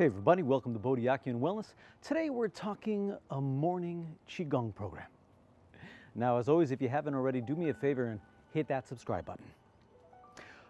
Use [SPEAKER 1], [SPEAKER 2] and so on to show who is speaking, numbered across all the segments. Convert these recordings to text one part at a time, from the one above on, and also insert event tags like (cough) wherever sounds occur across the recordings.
[SPEAKER 1] Hey everybody, welcome to Bodhi Acu and Wellness. Today we're talking a morning Qigong program. Now as always, if you haven't already, do me a favor and hit that subscribe button.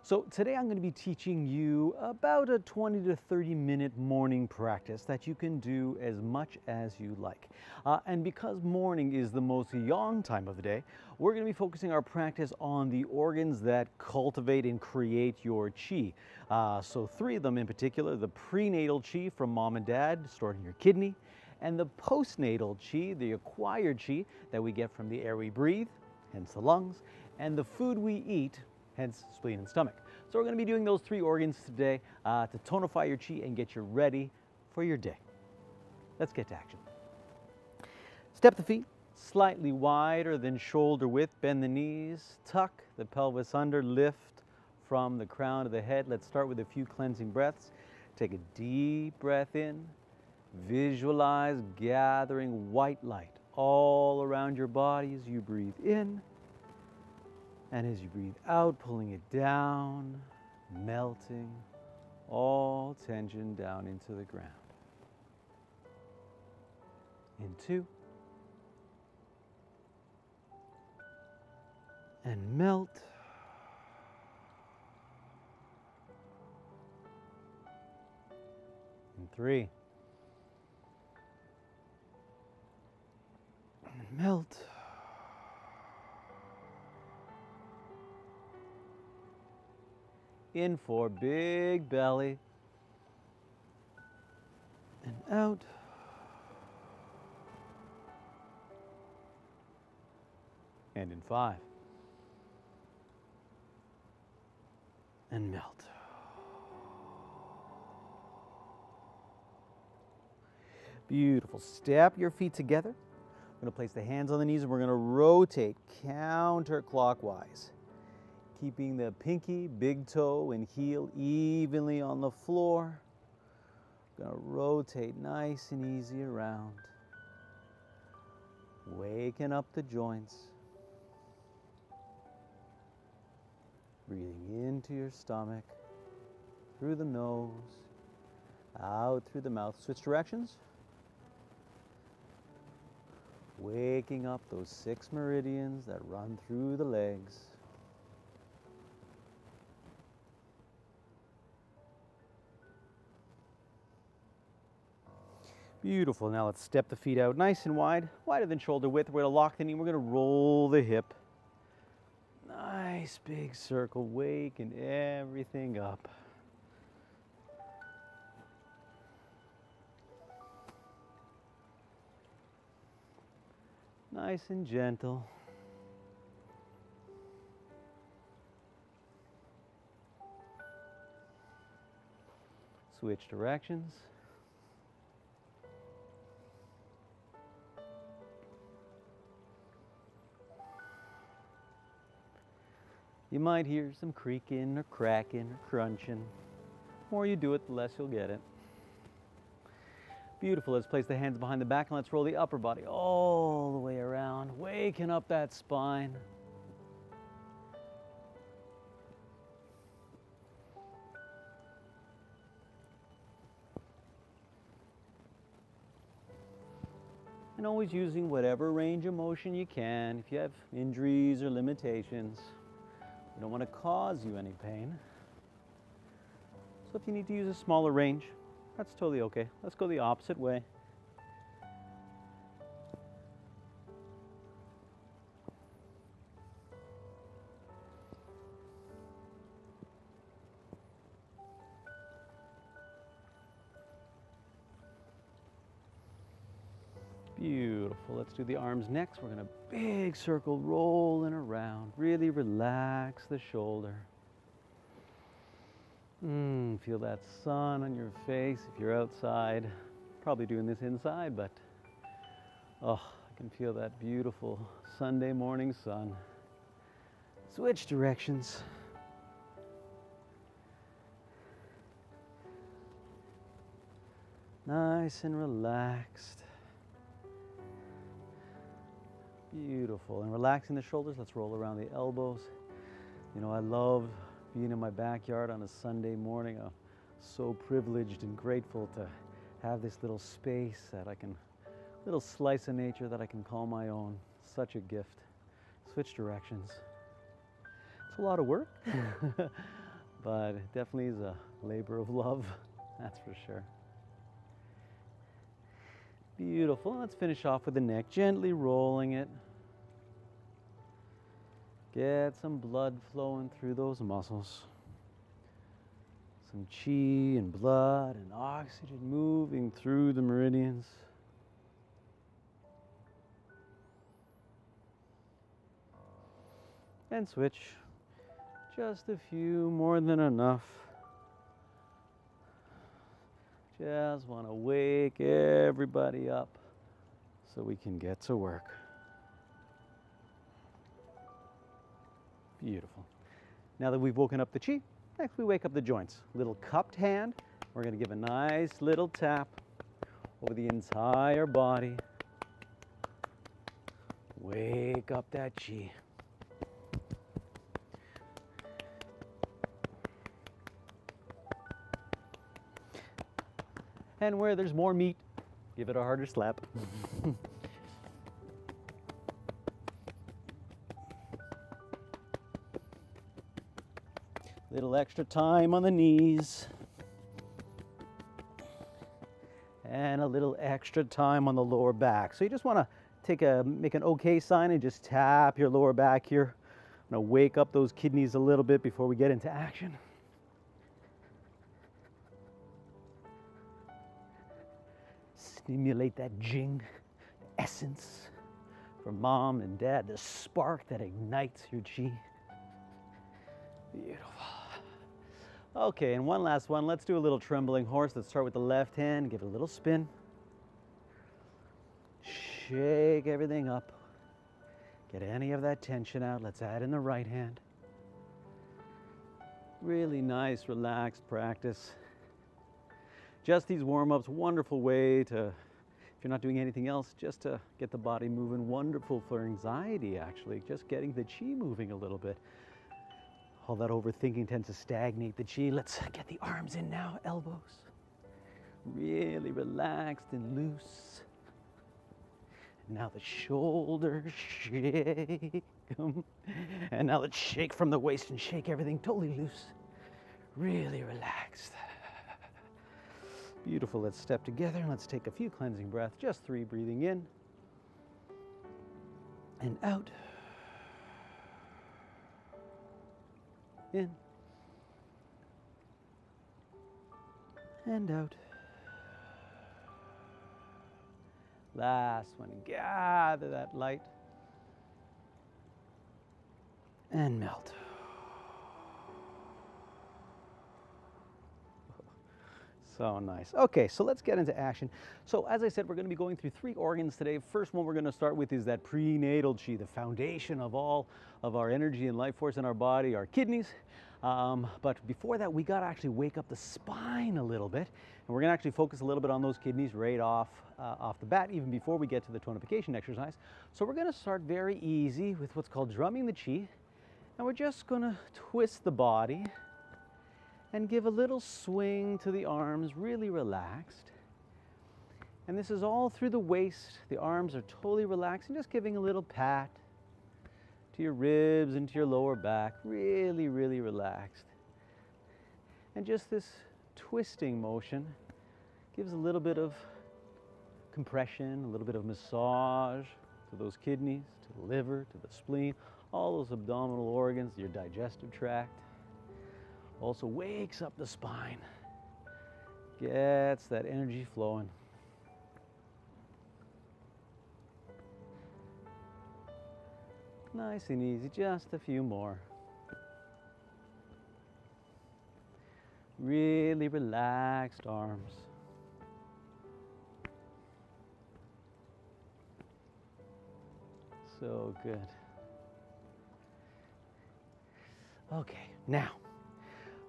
[SPEAKER 1] So today I'm going to be teaching you about a 20 to 30 minute morning practice that you can do as much as you like. Uh, and because morning is the most yang time of the day, we're going to be focusing our practice on the organs that cultivate and create your qi. Uh, so three of them in particular, the prenatal qi from mom and dad stored in your kidney, and the postnatal qi, the acquired qi that we get from the air we breathe, hence the lungs, and the food we eat, hence spleen and stomach. So we're going to be doing those three organs today uh, to tonify your chi and get you ready for your day. Let's get to action. Step the feet slightly wider than shoulder width. Bend the knees, tuck the pelvis under, lift from the crown of the head. Let's start with a few cleansing breaths. Take a deep breath in. Visualize gathering white light all around your body as you breathe in and as you breathe out, pulling it down, melting all tension down into the ground. In two. And melt. In three. And melt. In for big belly and out. And in five. And melt. Beautiful. Step your feet together. We're going to place the hands on the knees and we're going to rotate counterclockwise keeping the pinky, big toe, and heel evenly on the floor. Gonna rotate nice and easy around. Waking up the joints. Breathing into your stomach, through the nose, out through the mouth. Switch directions. Waking up those six meridians that run through the legs. Beautiful. Now let's step the feet out nice and wide, wider than shoulder width. We're going to lock the knee. We're going to roll the hip. Nice big circle, waking everything up. Nice and gentle. Switch directions. You might hear some creaking or cracking or crunching. The more you do it, the less you'll get it. Beautiful. Let's place the hands behind the back and let's roll the upper body all the way around, waking up that spine. And always using whatever range of motion you can if you have injuries or limitations. We don't want to cause you any pain. So if you need to use a smaller range, that's totally okay. Let's go the opposite way. Arms next. We're going to big circle rolling around. Really relax the shoulder. Mm, feel that sun on your face if you're outside. Probably doing this inside, but oh, I can feel that beautiful Sunday morning sun. Switch directions. Nice and relaxed. Beautiful. And relaxing the shoulders, let's roll around the elbows. You know, I love being in my backyard on a Sunday morning, a So privileged and grateful to have this little space that I can, little slice of nature that I can call my own. Such a gift. Switch directions. It's a lot of work, (laughs) but it definitely is a labor of love, (laughs) that's for sure. Beautiful. Let's finish off with the neck, gently rolling it. Get some blood flowing through those muscles. Some chi and blood and oxygen moving through the meridians. And switch. Just a few, more than enough. Just want to wake everybody up so we can get to work. Beautiful. Now that we've woken up the chi, next we wake up the joints. Little cupped hand. We're going to give a nice little tap over the entire body. Wake up that chi. And where there's more meat, give it a harder slap. (laughs) Little extra time on the knees. And a little extra time on the lower back. So you just want to take a make an okay sign and just tap your lower back here. I'm to wake up those kidneys a little bit before we get into action. Stimulate that jing, essence from mom and dad, the spark that ignites your chi. Beautiful. Okay, and one last one. Let's do a little trembling horse. Let's start with the left hand, give it a little spin. Shake everything up. Get any of that tension out. Let's add in the right hand. Really nice, relaxed practice. Just these warm ups, wonderful way to, if you're not doing anything else, just to get the body moving. Wonderful for anxiety, actually, just getting the chi moving a little bit. All that overthinking tends to stagnate the chi. Let's get the arms in now, elbows. Really relaxed and loose. Now the shoulders shake. And now let's shake from the waist and shake everything totally loose. Really relaxed. Beautiful. Let's step together and let's take a few cleansing breaths. Just three breathing in and out. in and out. Last one, gather that light and melt. So nice. Okay, so let's get into action. So as I said, we're going to be going through three organs today. First one we're going to start with is that prenatal chi, the foundation of all of our energy and life force in our body, our kidneys. Um, but before that, we got to actually wake up the spine a little bit. And we're going to actually focus a little bit on those kidneys right off, uh, off the bat, even before we get to the tonification exercise. So we're going to start very easy with what's called drumming the chi. And we're just going to twist the body and give a little swing to the arms, really relaxed. And this is all through the waist. The arms are totally relaxed and just giving a little pat to your ribs and to your lower back, really, really relaxed. And just this twisting motion gives a little bit of compression, a little bit of massage to those kidneys, to the liver, to the spleen, all those abdominal organs, your digestive tract also wakes up the spine, gets that energy flowing. Nice and easy, just a few more. Really relaxed arms. So good. Okay, now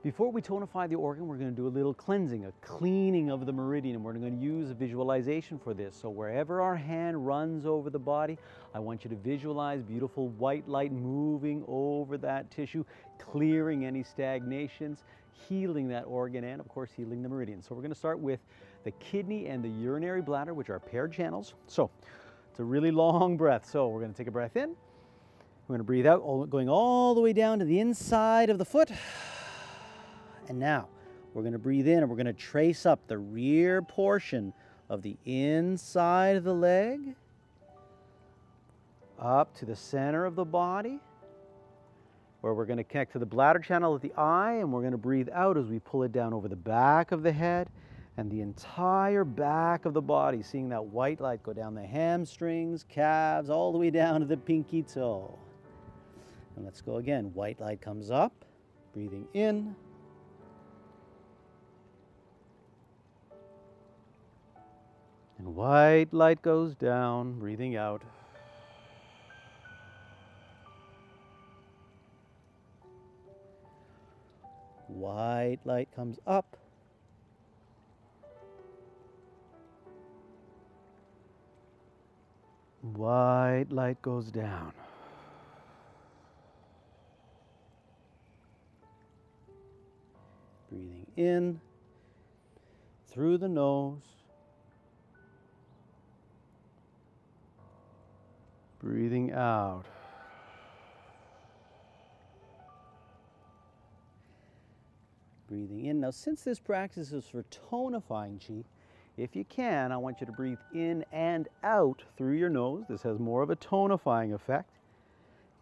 [SPEAKER 1] before we tonify the organ, we're going to do a little cleansing, a cleaning of the meridian, and we're going to use a visualization for this. So wherever our hand runs over the body, I want you to visualize beautiful white light moving over that tissue. clearing any stagnations, healing that organ, and of course, healing the meridian. So we're going to start with the kidney and the urinary bladder, which are paired channels. So it's a really long breath. So we're going to take a breath in. We're going to breathe out, going all the way down to the inside of the foot. And now we're going to breathe in and we're going to trace up the rear portion of the inside of the leg up to the center of the body where we're going to connect to the bladder channel of the eye and we're going to breathe out as we pull it down over the back of the head and the entire back of the body, seeing that white light go down the hamstrings, calves, all the way down to the pinky toe. And let's go again. White light comes up, breathing in. And white light goes down, breathing out. White light comes up. White light goes down. Breathing in through the nose. Breathing out. Breathing in. Now, since this practice is for tonifying chi, if you can, I want you to breathe in and out through your nose. This has more of a tonifying effect.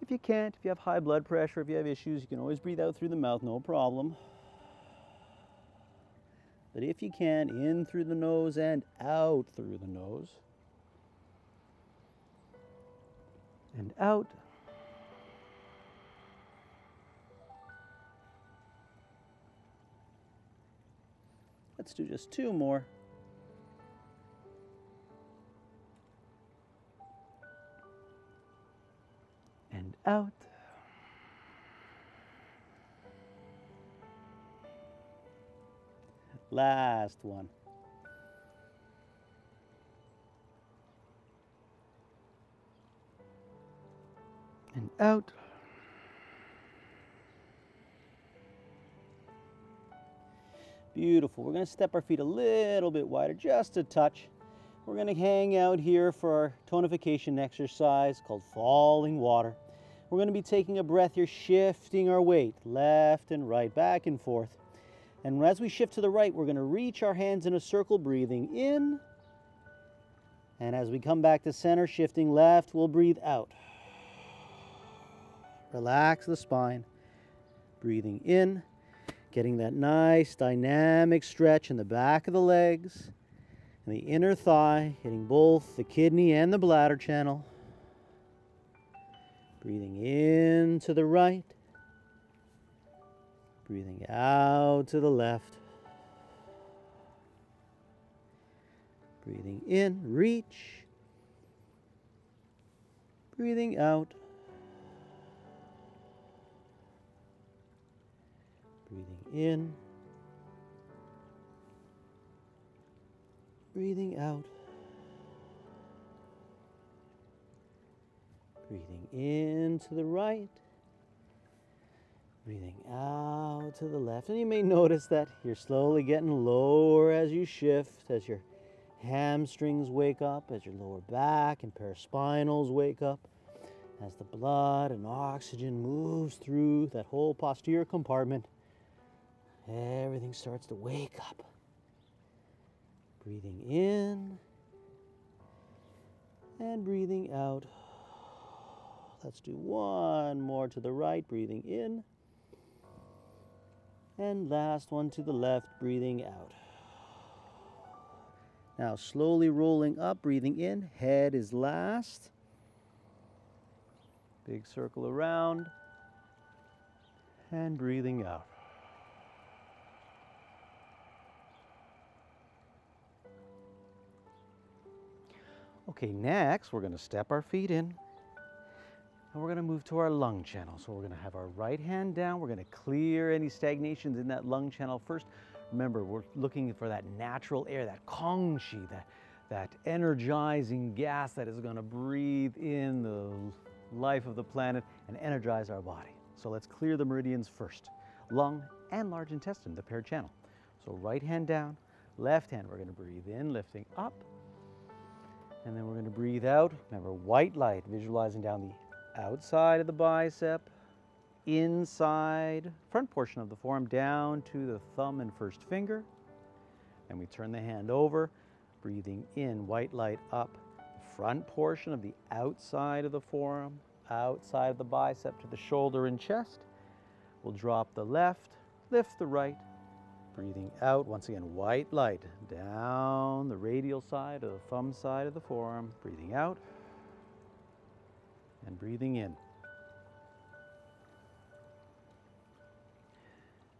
[SPEAKER 1] If you can't, if you have high blood pressure, if you have issues, you can always breathe out through the mouth, no problem. But if you can, in through the nose and out through the nose. And out. Let's do just two more. And out. Last one. And out. Beautiful. We're going to step our feet a little bit wider, just a touch. We're going to hang out here for our tonification exercise called falling water. We're going to be taking a breath here, shifting our weight left and right, back and forth. And as we shift to the right, we're going to reach our hands in a circle, breathing in. And as we come back to center, shifting left, we'll breathe out. Relax the spine. Breathing in, getting that nice dynamic stretch in the back of the legs and the inner thigh, hitting both the kidney and the bladder channel. Breathing in to the right, breathing out to the left. Breathing in, reach. Breathing out, in, breathing out, breathing in to the right, breathing out to the left. And you may notice that you're slowly getting lower as you shift, as your hamstrings wake up, as your lower back and paraspinals wake up, as the blood and oxygen moves through that whole posterior compartment everything starts to wake up. Breathing in and breathing out. Let's do one more to the right, breathing in. And last one to the left, breathing out. Now, slowly rolling up, breathing in. Head is last. Big circle around. And breathing out. Okay, next we're going to step our feet in and we're going to move to our lung channel. So we're going to have our right hand down. We're going to clear any stagnations in that lung channel first. Remember, we're looking for that natural air, that kongqi, that, that energizing gas that is going to breathe in the life of the planet and energize our body. So let's clear the meridians first. Lung and large intestine, the paired channel. So right hand down, left hand, we're going to breathe in, lifting up. And then we're going to breathe out. Remember, white light, visualizing down the outside of the bicep, inside, front portion of the forearm, down to the thumb and first finger. And we turn the hand over, breathing in, white light up, the front portion of the outside of the forearm, outside of the bicep to the shoulder and chest. We'll drop the left, lift the right, breathing out. Once again, white light down the radial side of the thumb side of the forearm, breathing out and breathing in.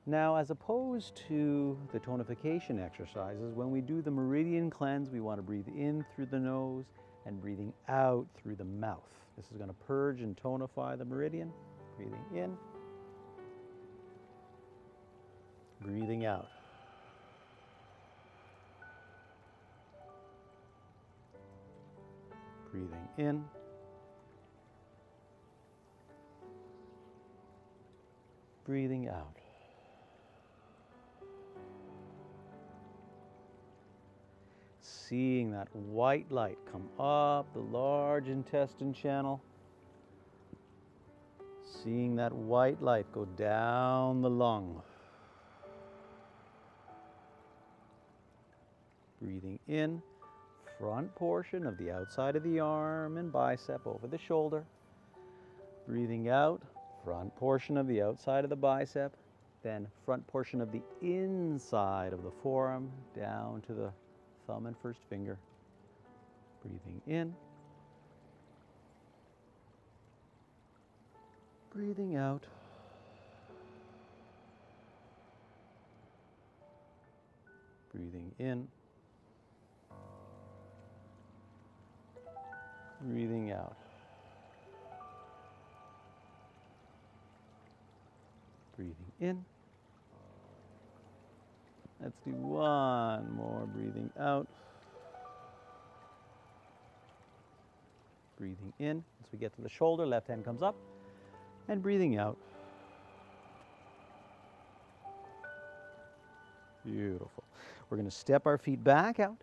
[SPEAKER 1] Now, as opposed to the tonification exercises, when we do the meridian cleanse, we want to breathe in through the nose and breathing out through the mouth. This is going to purge and tonify the meridian. Breathing in, breathing out. Breathing in. Breathing out. seeing that white light come up the large intestine channel. Seeing that white light go down the lung. Breathing in, front portion of the outside of the arm and bicep over the shoulder. Breathing out, front portion of the outside of the bicep, then front portion of the inside of the forearm down to the thumb and first finger. Breathing in. Breathing out. Breathing in. Breathing out. Breathing in. Let's do one more breathing out. Breathing in as we get to the shoulder, left hand comes up, and breathing out. Beautiful. We're going to step our feet back out.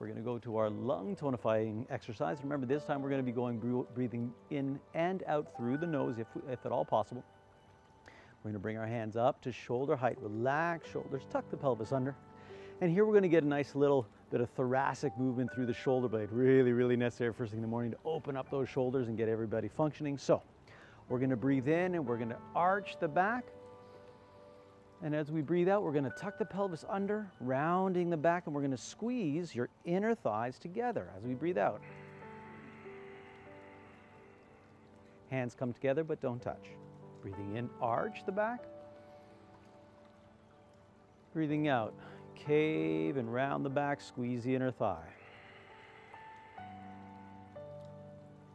[SPEAKER 1] We're going to go to our lung tonifying exercise. Remember, this time we're going to be going breathing in and out through the nose, if, if at all possible. We're to bring our hands up to shoulder height. Relax shoulders, tuck the pelvis under. And here we're going to get a nice little bit of thoracic movement through the shoulder blade. Really, really necessary first thing in the morning to open up those shoulders and get everybody functioning. So we're going to breathe in and we're going to arch the back. And as we breathe out, we're going to tuck the pelvis under, rounding the back, and we're going to squeeze your inner thighs together as we breathe out. Hands come together, but don't touch. Breathing in, arch the back. Breathing out, cave and round the back, squeeze the inner thigh.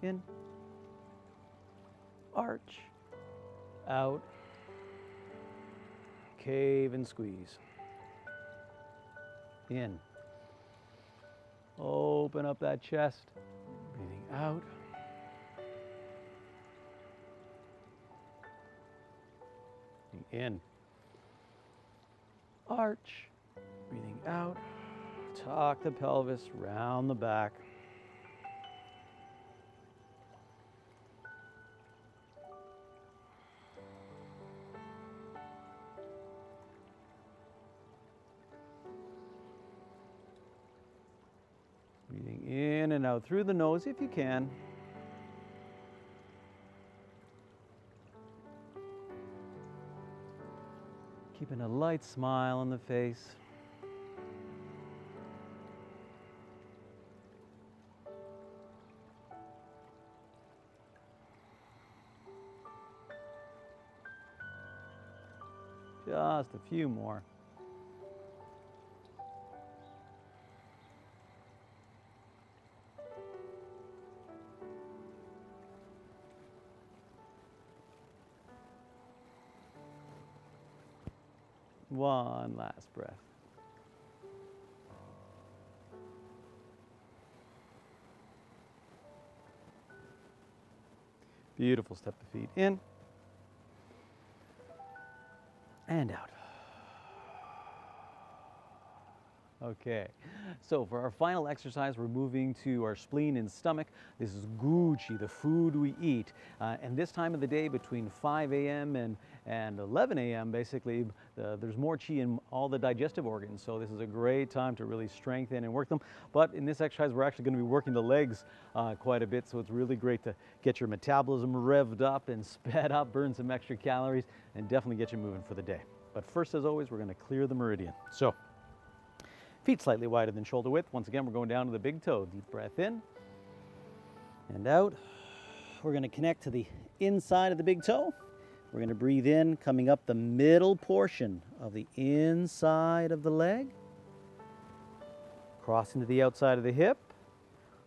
[SPEAKER 1] In, arch, out, cave and squeeze. In, open up that chest, breathing out. in. Arch, breathing out. Tuck the pelvis, round the back. And out through the nose if you can. Keeping a light smile on the face. Just a few more. One last breath. Beautiful. Step the feet in. and out. Okay, so for our final exercise, we're moving to our spleen and stomach. This is Guqi, the food we eat. Uh, and this time of the day, between 5 a.m. and, and 11 a.m., basically, uh, there's more qi in all the digestive organs. So this is a great time to really strengthen and work them. But in this exercise, we're actually going to be working the legs uh, quite a bit. So it's really great to get your metabolism revved up and (laughs) sped up, burn some extra calories, and definitely get you moving for the day. But first, as always, we're going to clear the meridian. So Feet slightly wider than shoulder width. Once again, we're going down to the big toe. Deep breath in and out. We're going to connect to the inside of the big toe. We're going to breathe in, coming up the middle portion of the inside of the leg. Crossing to the outside of the hip,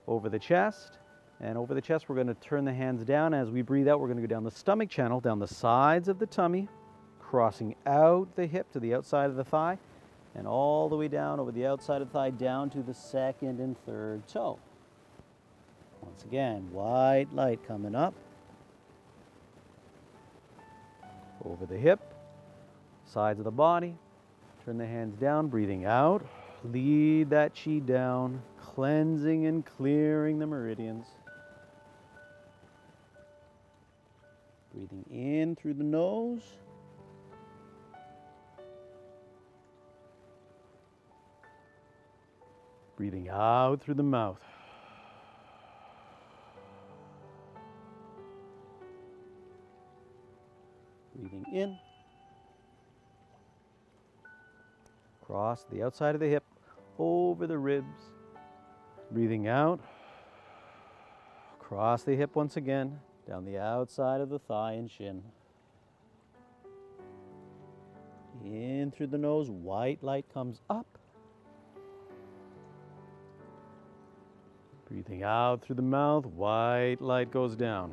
[SPEAKER 1] over the chest, and over the chest, we're going to turn the hands down. As we breathe out, we're going to go down the stomach channel, down the sides of the tummy, crossing out the hip to the outside of the thigh, and all the way down over the outside of the thigh down to the second and third toe. Once again, white light coming up over the hip, sides of the body. Turn the hands down, breathing out. Lead that chi down, cleansing and clearing the meridians. Breathing in through the nose. Breathing out through the mouth. Breathing in. Cross the outside of the hip over the ribs. Breathing out. Cross the hip once again down the outside of the thigh and shin. In through the nose, white light comes up. Breathing out through the mouth, white light goes down.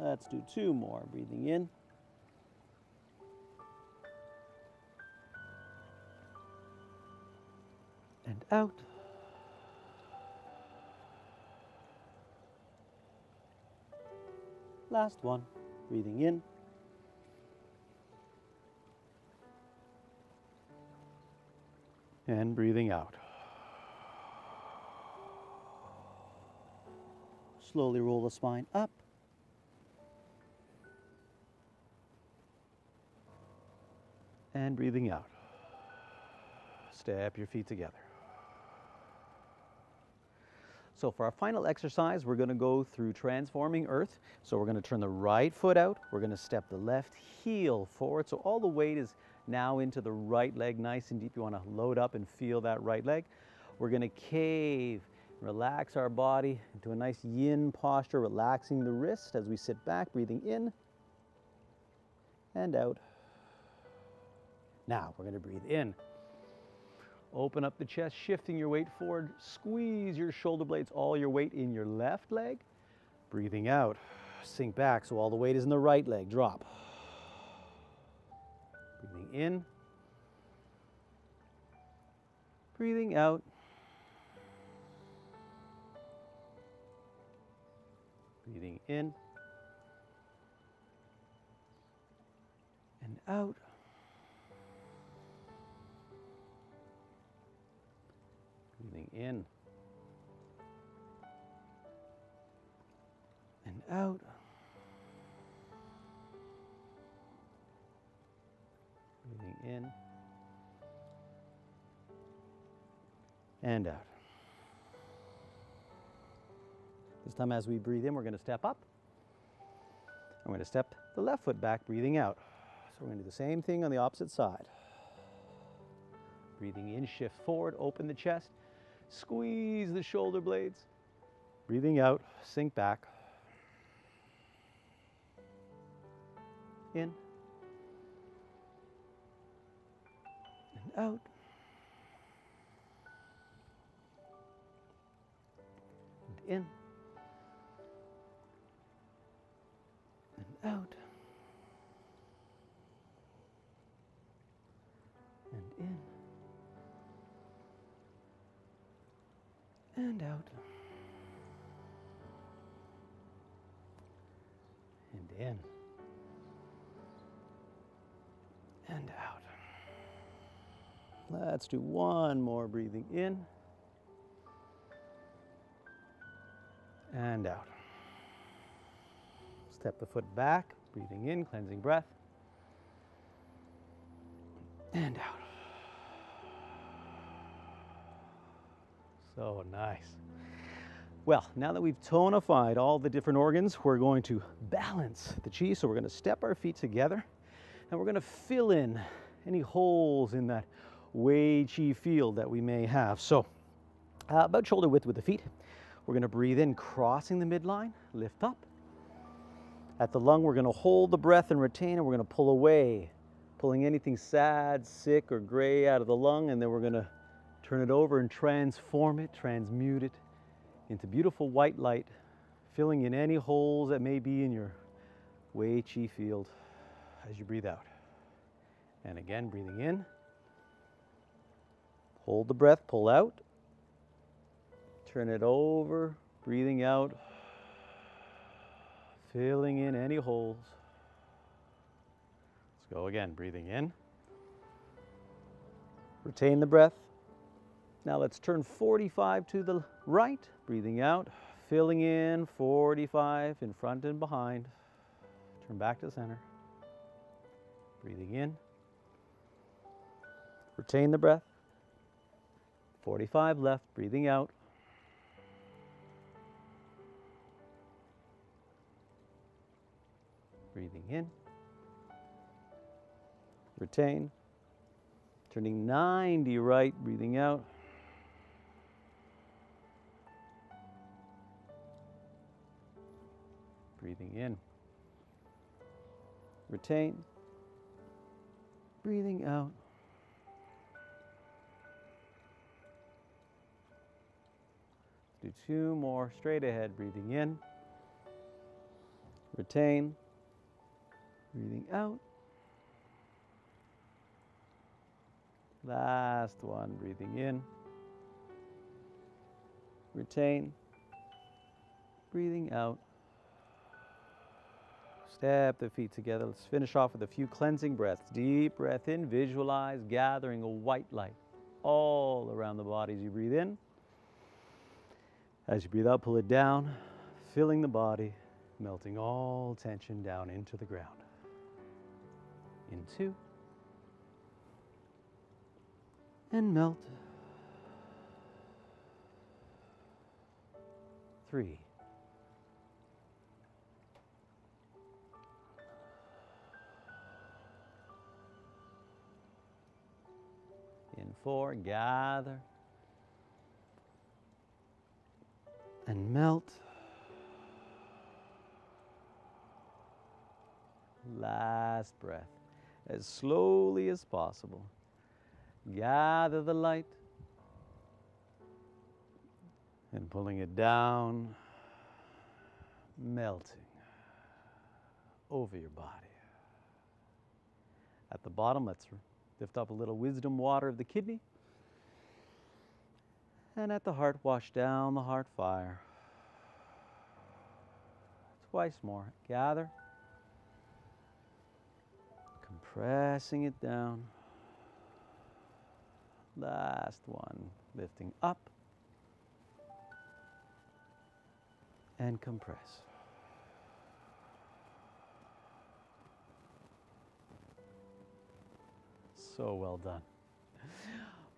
[SPEAKER 1] Let's do two more. Breathing in. And out. Last one. Breathing in. And breathing out. Slowly roll the spine up. And breathing out. Step your feet together. So for our final exercise, we're going to go through transforming earth. So we're going to turn the right foot out. We're going to step the left heel forward. So all the weight is now into the right leg nice and deep. You want to load up and feel that right leg. We're going to cave, relax our body into a nice yin posture, relaxing the wrist as we sit back, breathing in and out. Now we're going to breathe in. Open up the chest, shifting your weight forward. Squeeze your shoulder blades, all your weight in your left leg. Breathing out. Sink back so all the weight is in the right leg. Drop. Breathing in. Breathing out. Breathing in. And out. Breathing in. And out. In and out. This time as we breathe in, we're going to step up. I'm going to step the left foot back, breathing out. So we're going to do the same thing on the opposite side. Breathing in, shift forward, open the chest, squeeze the shoulder blades. Breathing out, sink back. In out. And in. And out. And in. And out. And in. And out. Let's do one more breathing in and out. Step the foot back, breathing in, cleansing breath, and out. So nice. Well, now that we've tonified all the different organs, we're going to balance the chi. So we're going to step our feet together and we're going to fill in any holes in that Qi field that we may have. So uh, about shoulder width with the feet. We're going to breathe in, crossing the midline, lift up. At the lung, we're going to hold the breath and retain, and we're going to pull away, pulling anything sad, sick, or gray out of the lung, and then we're going to turn it over and transform it, transmute it into beautiful white light, filling in any holes that may be in your Wei Qi field as you breathe out. And again, breathing in. Hold the breath, pull out. Turn it over, breathing out. Filling in any holes. Let's go again, breathing in. Retain the breath. Now let's turn 45 to the right, breathing out, filling in 45 in front and behind. Turn back to center. Breathing in. Retain the breath. 45 left, breathing out. Breathing in. Retain. Turning 90 right, breathing out. Breathing in. Retain. Breathing out. Do two more straight ahead, breathing in. Retain. Breathing out. Last one, breathing in. Retain. Breathing out. Step the feet together. Let's finish off with a few cleansing breaths. Deep breath in, visualize gathering a white light all around the body as you breathe in. As you breathe out, pull it down, filling the body, melting all tension down into the ground. In two, and melt. Three. In four, gather and melt. Last breath, as slowly as possible. Gather the light and pulling it down, melting over your body. At the bottom, let's lift up a little wisdom water of the kidney. And at the heart, wash down the heart fire. Twice more. Gather. Compressing it down. Last one, lifting up and compress. So well done.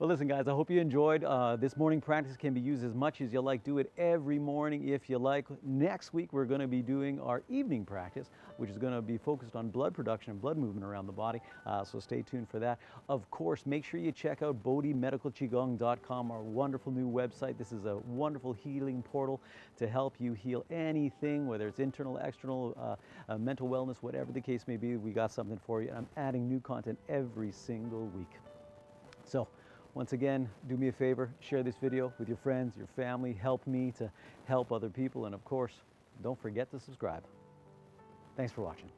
[SPEAKER 1] Well, listen, guys, I hope you enjoyed. Uh, this morning practice can be used as much as you like. Do it every morning if you like. Next week, we're going to be doing our evening practice, which is going to be focused on blood production and blood movement around the body. Uh, so stay tuned for that. Of course, make sure you check out bodhimedicalqigong.com, our wonderful new website. This is a wonderful healing portal to help you heal anything, whether it's internal, external, uh, uh mental wellness, whatever the case may be. We got something for you. I'm adding new content every single week. So, once again, do me a favor, share this video with your friends, your family, help me to help other people, and of course, don't forget to subscribe. Thanks for watching.